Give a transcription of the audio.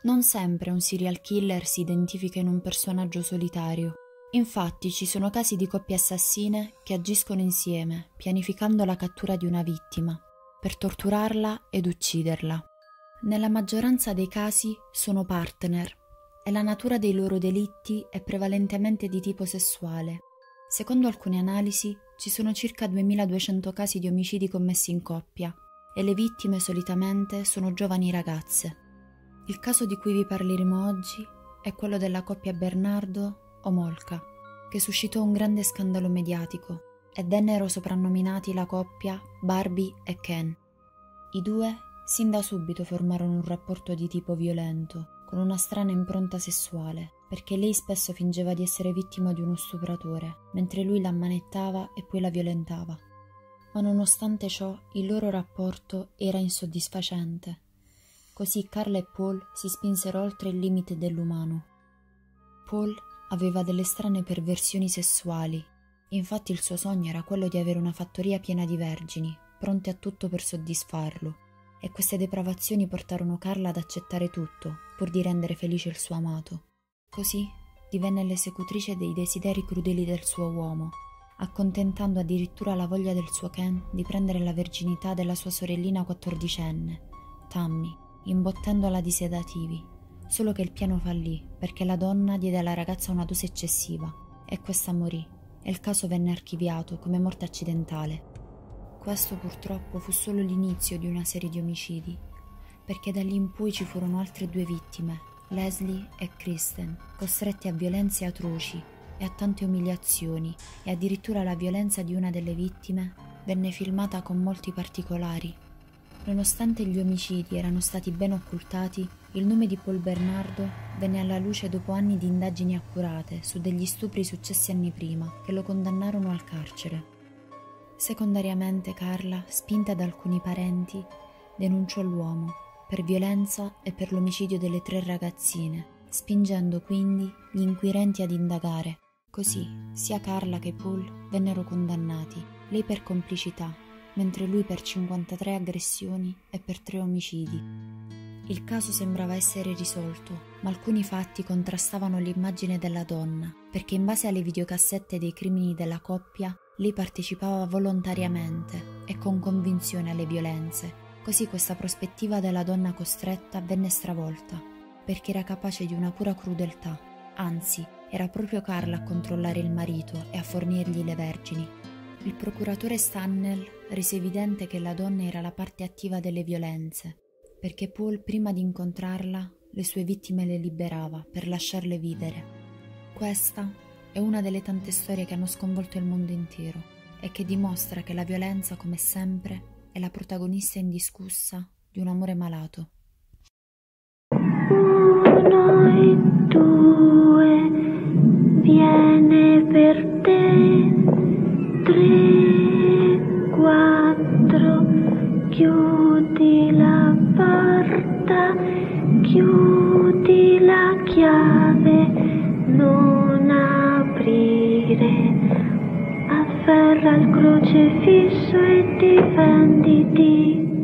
Non sempre un serial killer si identifica in un personaggio solitario. Infatti ci sono casi di coppie assassine che agiscono insieme, pianificando la cattura di una vittima, per torturarla ed ucciderla. Nella maggioranza dei casi sono partner e la natura dei loro delitti è prevalentemente di tipo sessuale. Secondo alcune analisi ci sono circa 2200 casi di omicidi commessi in coppia e le vittime solitamente sono giovani ragazze. Il caso di cui vi parleremo oggi è quello della coppia Bernardo Omolka, che suscitò un grande scandalo mediatico e vennero soprannominati la coppia Barbie e Ken. I due sin da subito formarono un rapporto di tipo violento, con una strana impronta sessuale, perché lei spesso fingeva di essere vittima di uno stupratore, mentre lui la ammanettava e poi la violentava. Ma nonostante ciò, il loro rapporto era insoddisfacente. Così Carla e Paul si spinsero oltre il limite dell'umano. Paul aveva delle strane perversioni sessuali. Infatti il suo sogno era quello di avere una fattoria piena di vergini, pronte a tutto per soddisfarlo, e queste depravazioni portarono Carla ad accettare tutto, pur di rendere felice il suo amato. Così divenne l'esecutrice dei desideri crudeli del suo uomo, accontentando addirittura la voglia del suo Ken di prendere la verginità della sua sorellina quattordicenne, Tammy, imbottendola di sedativi Solo che il piano fallì perché la donna diede alla ragazza una dose eccessiva. E questa morì. E il caso venne archiviato come morte accidentale. Questo purtroppo fu solo l'inizio di una serie di omicidi, perché da lì in poi ci furono altre due vittime, Leslie e Kristen, costretti a violenze atroci e a tante umiliazioni. E addirittura la violenza di una delle vittime venne filmata con molti particolari Nonostante gli omicidi erano stati ben occultati, il nome di Paul Bernardo venne alla luce dopo anni di indagini accurate su degli stupri successi anni prima, che lo condannarono al carcere. Secondariamente Carla, spinta da alcuni parenti, denunciò l'uomo per violenza e per l'omicidio delle tre ragazzine, spingendo quindi gli inquirenti ad indagare. Così sia Carla che Paul vennero condannati, lei per complicità mentre lui per 53 aggressioni e per 3 omicidi. Il caso sembrava essere risolto, ma alcuni fatti contrastavano l'immagine della donna, perché in base alle videocassette dei crimini della coppia, lei partecipava volontariamente e con convinzione alle violenze. Così questa prospettiva della donna costretta venne stravolta, perché era capace di una pura crudeltà. Anzi, era proprio Carla a controllare il marito e a fornirgli le vergini, il procuratore Stannell rese evidente che la donna era la parte attiva delle violenze, perché Paul prima di incontrarla le sue vittime le liberava per lasciarle vivere. Questa è una delle tante storie che hanno sconvolto il mondo intero e che dimostra che la violenza, come sempre, è la protagonista indiscussa di un amore malato. Uno e due viene per te tre, quattro, chiudi la porta, chiudi la chiave, non aprire, afferra il crocefisso e difenditi.